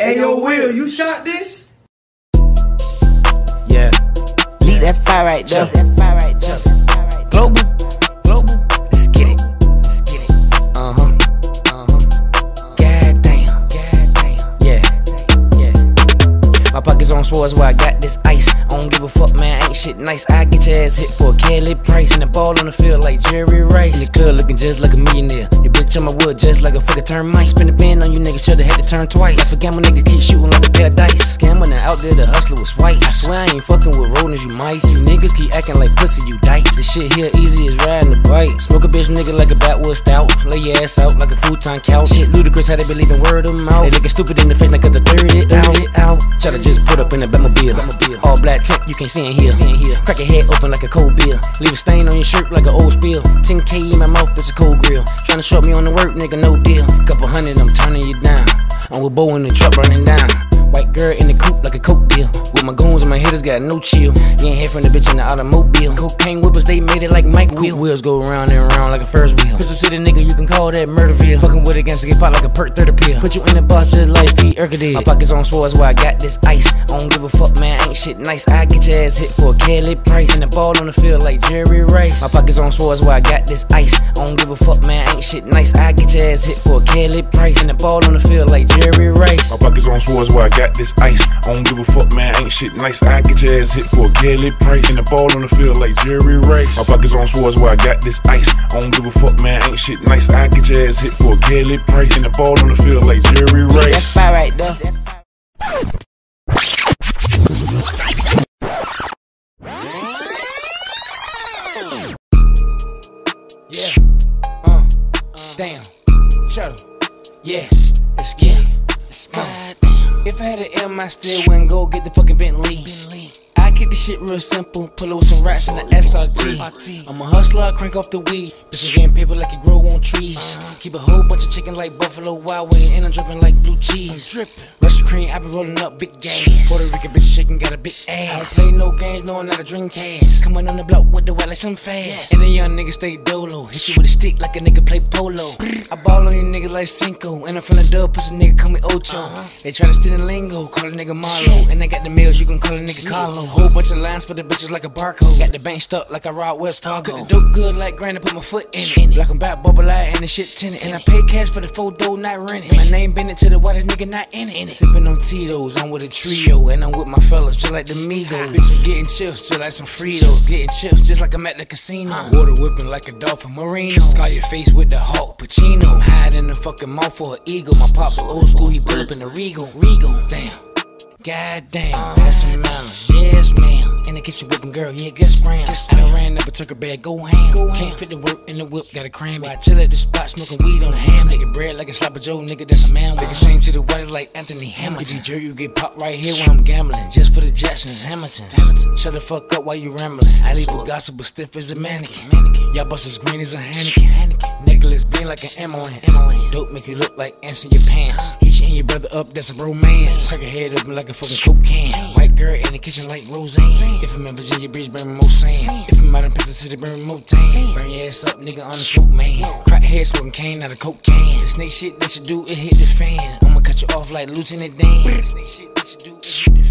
Hey, yo, Will, you shot this? Yeah. Leave that fire right there. That fire right there. Global. Global. Let's get it. Let's get it. Uh huh. Uh huh. God damn. God damn. Yeah. Yeah. My pockets on swords where I got this ice. I don't give a fuck, man. Ain't shit nice. I get your ass hit for a Kelly price. And the ball on the field like Jerry Rice. In the club looking just like a millionaire. Your bitch on my wood just like a fucking termite. Spin the pin on you niggas, shoulda had to turn twice. I forgot my nigga keep shooting like a pair of dice. The hustler was white. I swear I ain't fucking with rodents, you mice. You niggas keep acting like pussy, you dyke. This shit here easy as riding a bike. Smoke a bitch nigga like a backwood stout. Lay your ass out like a futon couch. Shit ludicrous how they believe in word of mouth. They looking stupid in the face like cause the third it out. It out. Try to just put up in the Batmobile. All black tech, you can't see in here. See in here. Crack your head open like a cold beer. Leave a stain on your shirt like an old spill. 10k in my mouth, it's a cold grill. Tryna short me on the work, nigga, no deal. Couple hundred, I'm turning you down. I'm with Bo in the truck running down. Girl in the coupe like a coke deal. With my goons and my hitters got no chill. You ain't hear from the bitch in the automobile. Cocaine whippers, they made it like Mike Will. Wheels go round and round like a Ferris wheel. Pistol City nigga, you can call that Murderville. Fucking with a gangster, get popped like a perk 30 pill. Put you in the box just like Urkel did. My pockets on swords where I got this ice. I don't give a fuck, man, ain't shit nice. I get your ass hit for a Kelly price. And the ball on the field like Jerry Rice. My pockets on swords where I got this ice. I don't give a fuck, man, ain't shit nice. I get your ass hit a Kelly price. And the ball on the field like Jerry Rice. My pockets on swords where I got this ice. I don't give a fuck, man, ain't shit nice. I get your ass hit for a Kelly price. And the ball on the field like Jerry Rice. My pockets on swords where I got this ice. I don't give a fuck, man, ain't shit nice. I get your ass hit for a Kelly price. And the ball on the field like Jerry Rice. fire right there. Yeah. Let's get it. Let's go. If I had an M, I still wouldn't go get the fucking Bentley. I keep the shit real simple. Pull up with some rats in the SRT. I'm a hustler, I crank off the weed. Bitch, I'm getting paper like it grow on trees. Uh-huh. Keep a whole bunch of chicken like Buffalo Wild Wing, and I'm dripping like blue cheese. dripping. Russian cream, I been rolling up big gas. Puerto Rican bitch shaking, got a big ass. I don't play no games, knowing how to drink cash. Coming on the block with the white like some fast. And the young nigga stay dolo. Hit you with a stick like a nigga play polo. I ball on you niggas like Cinco. And I'm from the dub, pussy nigga call me Ocho. Uh-huh. They tryna steal the lingo, call a nigga Marlo. And I got the meals, you can call a nigga Carlo. Whole bunch of lines for the bitches like a barcode. Got the bank stuck like I ride Wells Fargo. Cook the dope good like granny, put my foot in it. Like I'm back bubble light and the shit tinted. And I pay cash for the photo, not rented. My name been it to the whitest nigga, not in it. Sipping on Tito's, I'm with a trio. And I'm with my fellas, just like the Migos. Bitch, I'm getting chips, just like some Fritos. Getting chips, just like I'm at the casino. Water whipping like a dolphin Marino. Scar your face with the Hawk Pacino. Hide in the fucking mouth for an eagle. My pops old school, he pull up in the Regal. Regal, damn. God damn, pass some manners, yes ma'am. In the kitchen whipping girl, yeah, get scram. I done ran up a turkey bag, go ham. Can't fit the work in the whip, gotta cram it. I chill at the spot, smoking weed on the ham. Nigga bread like a slapper Joe, nigga, that's a man. Nigga uh-huh. same to the water like Anthony Hamilton. If you jerk, you get popped right here when I'm gambling. Just for the Jacksons, Hamilton. Hamilton. Shut the fuck up while you rambling. I leave a gossip, but stiff as a mannequin. mannequin. Y'all bust as green as a Heineken. Like an ammo in. Dope make you look like ants in your pants. Hit you and your brother up, that's a romance. Crack your head open like a fucking can. White girl in the kitchen like Roseanne. If I'm in Virginia Beach, burn more sand. If I'm out in Pizza City, burn more tan. Burn your ass up, nigga, on the smoke, man. Crack head smoking cane out of coke can. Snake shit that you do, it hit the fan. I'ma cut you off like Lieutenant Dan. Snake shit that you do, it hit the fan.